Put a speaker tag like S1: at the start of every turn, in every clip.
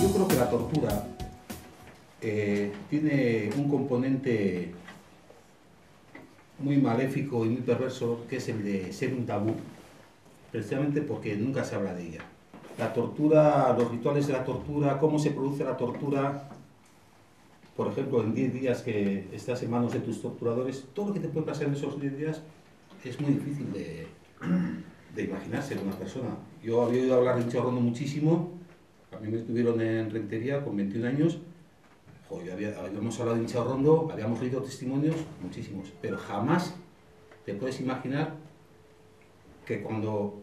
S1: Yo creo que la tortura eh, tiene un componente muy maléfico y muy perverso que es el de ser un tabú, precisamente porque nunca se habla de ella. La tortura, los rituales de la tortura, cómo se produce la tortura, por ejemplo, en 10 días que estás en manos de tus torturadores, todo lo que te puede pasar en esos 10 días es muy difícil de, de imaginarse una persona. Yo había oído hablar de Hinchorrondo muchísimo, a mí me estuvieron en Rentería con 21 años, Joder, había, habíamos hablado de Hinchorrondo, habíamos leído testimonios, muchísimos, pero jamás te puedes imaginar que cuando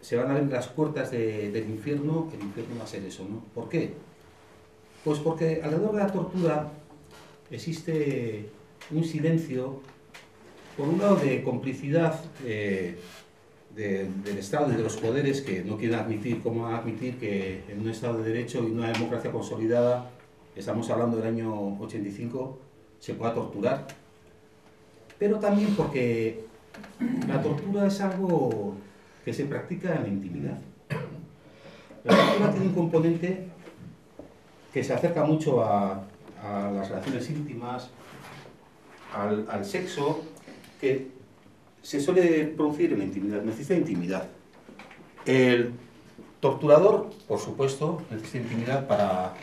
S1: se van a abrir las puertas de, del infierno, el infierno va a ser eso, ¿no? ¿Por qué? Pues porque alrededor de la tortura existe un silencio, por un lado de complicidad eh, de, del Estado y de los poderes que no quieren admitir, cómo admitir que en un Estado de Derecho y una democracia consolidada, estamos hablando del año 85, se pueda torturar. Pero también porque la tortura es algo que se practica en la intimidad. La tortura tiene un componente que se acerca mucho a, las relaciones íntimas, al, sexo, que se suele producir en la intimidad, necesita intimidad. El torturador, por supuesto, necesita intimidad para,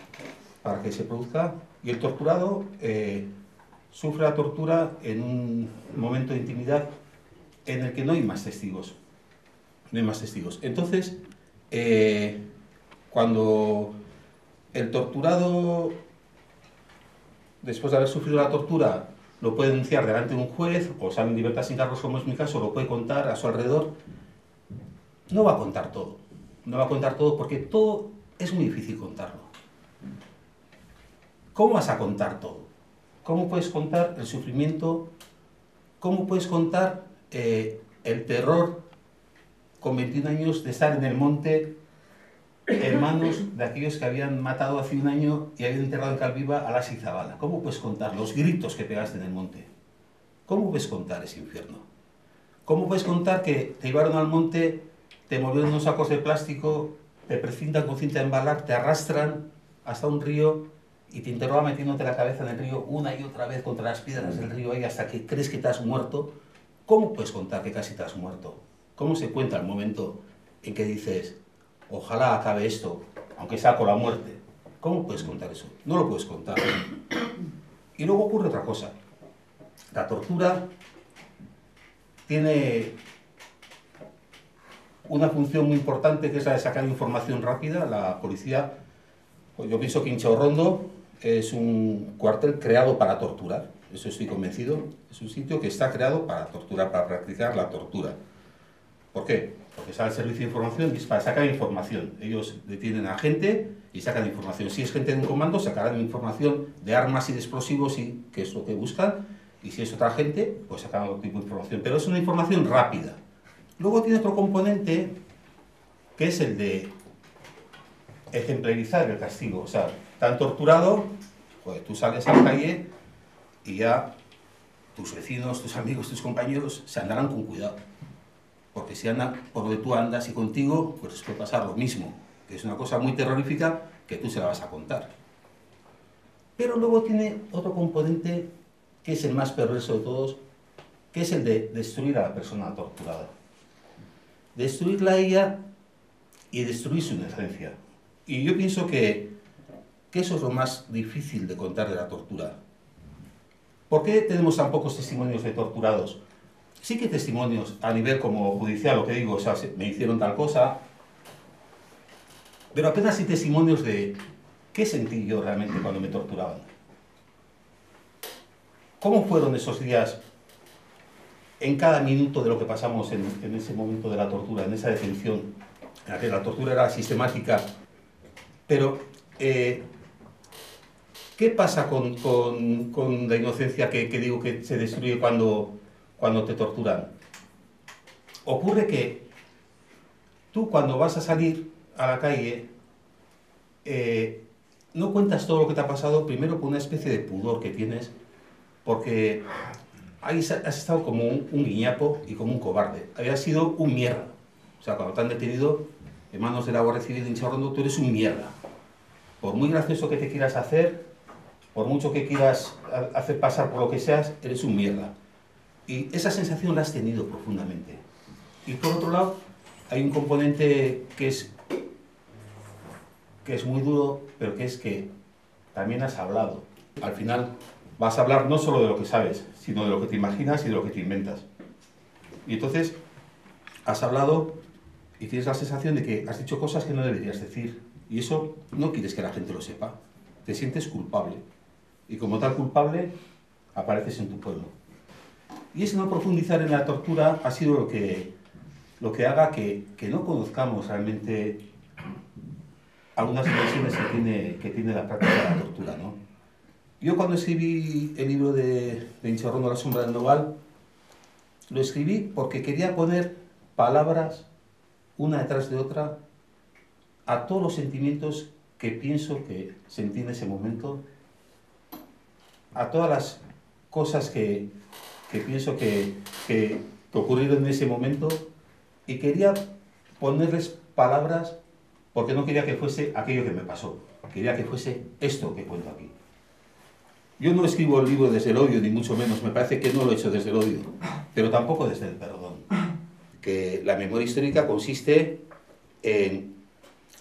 S1: para que se produzca, y el torturado eh, sufre la tortura en un momento de intimidad en el que no hay más testigos. No hay más testigos. Entonces, eh, cuando el torturado, después de haber sufrido la tortura, lo puede denunciar delante de un juez o sale en libertad sin cargos, como es mi caso, lo puede contar a su alrededor, no va a contar todo. No va a contar todo porque todo es muy difícil contarlo. ¿Cómo vas a contar todo? ¿Cómo puedes contar el sufrimiento? ¿Cómo puedes contar eh, el terror con 21 años de estar en el monte en manos de aquellos que habían matado hace un año y habían enterrado en Calviva a la Izabala. ¿Cómo puedes contar los gritos que pegaste en el monte? ¿Cómo puedes contar ese infierno? ¿Cómo puedes contar que te llevaron al monte, te movieron unos sacos de plástico, te precintan con cinta de embalar, te arrastran hasta un río y te interroga metiéndote la cabeza en el río una y otra vez contra las piedras del río ahí hasta que crees que te has muerto? ¿Cómo puedes contar que casi te has muerto? ¿Cómo se cuenta el momento en que dices, ojalá acabe esto, aunque sea con la muerte. ¿Cómo puedes contar eso? No lo puedes contar. Y luego ocurre otra cosa. La tortura tiene una función muy importante que es la de sacar información rápida. La policía, pues yo pienso que Inchaurrondo es un cuartel creado para torturar. Eso estoy convencido. Es un sitio que está creado para torturar, para practicar la tortura. ¿Por qué? Porque sale el servicio de información y es para sacar información. Ellos detienen a gente y sacan información. Si es gente de un comando, sacarán información de armas y de explosivos, y, que es lo que buscan. Y si es otra gente, pues sacarán otro tipo de información. Pero es una información rápida. Luego tiene otro componente, que es el de ejemplarizar el castigo. O sea, tan torturado, pues tú sales a la calle y ya tus vecinos, tus amigos, tus compañeros se andarán con cuidado porque si anda por donde tú andas y contigo, pues puede pasar lo mismo, que es una cosa muy terrorífica que tú se la vas a contar. Pero luego tiene otro componente que es el más perverso de todos, que es el de destruir a la persona torturada. Destruirla a ella y destruir su inocencia. Y yo pienso que, que eso es lo más difícil de contar de la tortura. ¿Por qué tenemos tan pocos testimonios de torturados? Sí que testimonios a nivel como judicial, lo que digo, o sea, me hicieron tal cosa, pero apenas hay testimonios de qué sentí yo realmente cuando me torturaban. ¿Cómo fueron esos días en cada minuto de lo que pasamos en, ese momento de la tortura, en esa detención, en la tortura era sistemática? Pero, eh, ¿qué pasa con, la inocencia que digo que se destruye cuando cuando te torturan. Ocurre que tú cuando vas a salir a la calle, eh, no cuentas todo lo que te ha pasado, primero con una especie de pudor que tienes, porque has estado como un, un guiñapo y como un cobarde. Habías sido un mierda. O sea, cuando te han detenido en manos de la Guardia Civil de tú eres un mierda. Por muy gracioso que te quieras hacer, por mucho que quieras hacer pasar por lo que seas, eres un mierda. Y esa sensación la has tenido profundamente. Y por otro lado, hay un componente que es, que es muy duro, pero que es que también has hablado. Al final vas a hablar no solo de lo que sabes, sino de lo que te imaginas y de lo que te inventas. Y entonces has hablado y tienes la sensación de que has dicho cosas que no deberías decir. Y eso no quieres que la gente lo sepa. Te sientes culpable. Y como tal culpable, apareces en tu pueblo. Y ese no profundizar en la tortura ha sido lo que, lo que haga que, que no conozcamos realmente algunas dimensiones que tiene, que tiene la práctica de la tortura. ¿no? Yo cuando escribí el libro de, de Hincharrón la sombra del Noval, lo escribí porque quería poner palabras una detrás de otra, a todos los sentimientos que pienso que sentí en ese momento, a todas las cosas que, pienso que, que, ocurrieron en ese momento, y quería ponerles palabras porque no quería que fuese aquello que me pasó, quería que fuese esto que cuento aquí. Yo no escribo el libro desde el odio, ni mucho menos, me parece que no lo he hecho desde el odio, pero tampoco desde el perdón. Que la memoria histórica consiste en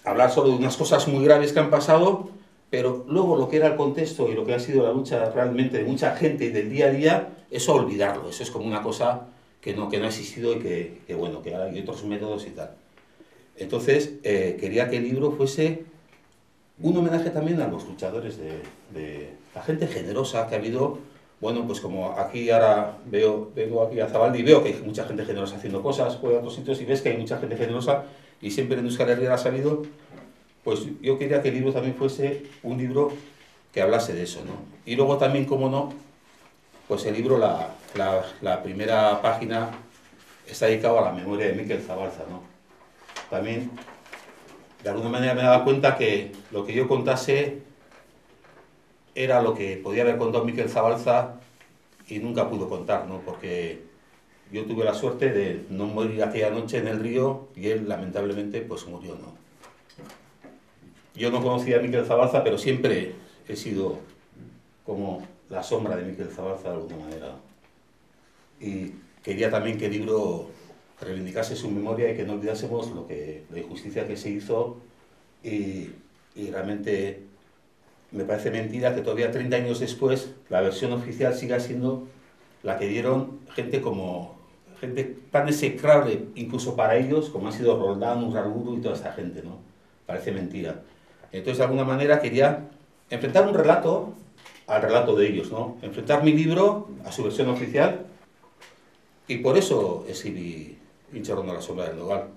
S1: hablar solo de unas cosas muy graves que han pasado, pero luego lo que era el contexto y lo que ha sido la lucha realmente de mucha gente del día a día, eso olvidarlo, eso es como una cosa que no, que no ha existido y que, bueno, que hay otros métodos y tal. Entonces, eh, quería que el libro fuese un homenaje también a los luchadores de, la gente generosa que ha habido bueno, pues como aquí ahora veo, vengo aquí a Zabaldi y veo que hay mucha gente generosa haciendo cosas, voy a otros sitios y ves que hay mucha gente generosa y siempre en Euskal Herria ha salido, pues yo quería que el libro también fuese un libro que hablase de eso, ¿no? Y luego también, como no, pues el libro, la, la, primera página está dedicado a la memoria de Miquel Zabalza, ¿no? También, de alguna manera me daba cuenta que lo que yo contase era lo que podía haber contado Miquel Zabalza y nunca pudo contar, ¿no? Porque yo tuve la suerte de no morir aquella noche en el río y él lamentablemente pues murió, ¿no? Yo no conocía a Miquel Zabalza, pero siempre he sido como la sombra de Miquel Zabalza de alguna manera. Y quería también que el libro reivindicase su memoria y que no olvidásemos lo que, la injusticia que se hizo y, y realmente me parece mentira que todavía 30 años después la versión oficial siga siendo la que dieron gente como gente tan execrable incluso para ellos como ha sido Roldán, Urrarburu y toda esta gente, ¿no? Parece mentira. Entonces de alguna manera quería enfrentar un relato al relato de ellos, ¿no? Enfrentar mi libro a su versión oficial y por eso escribí Hincharon a la sombra del hogar.